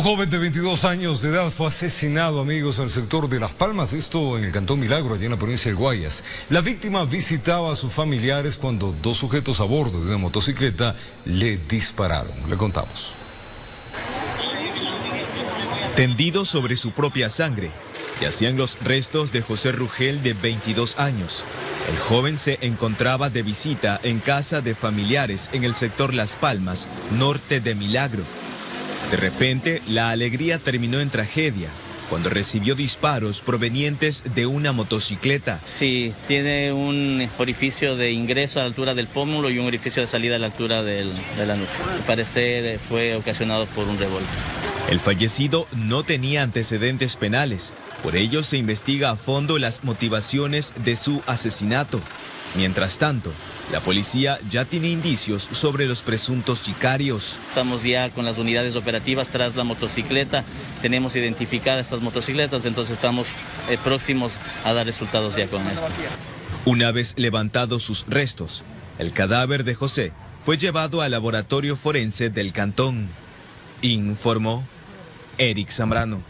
Un joven de 22 años de edad fue asesinado, amigos, en el sector de Las Palmas, esto en el Cantón Milagro, allá en la provincia de Guayas. La víctima visitaba a sus familiares cuando dos sujetos a bordo de una motocicleta le dispararon. Le contamos. Tendido sobre su propia sangre, yacían los restos de José Rugel de 22 años. El joven se encontraba de visita en casa de familiares en el sector Las Palmas, norte de Milagro. De repente, la alegría terminó en tragedia cuando recibió disparos provenientes de una motocicleta. Sí, tiene un orificio de ingreso a la altura del pómulo y un orificio de salida a la altura de la nuca. Al parecer fue ocasionado por un revólver. El fallecido no tenía antecedentes penales, por ello se investiga a fondo las motivaciones de su asesinato. Mientras tanto, la policía ya tiene indicios sobre los presuntos sicarios. Estamos ya con las unidades operativas tras la motocicleta. Tenemos identificadas estas motocicletas, entonces estamos eh, próximos a dar resultados ya con esto. Una vez levantados sus restos, el cadáver de José fue llevado al laboratorio forense del cantón, informó Eric Zambrano.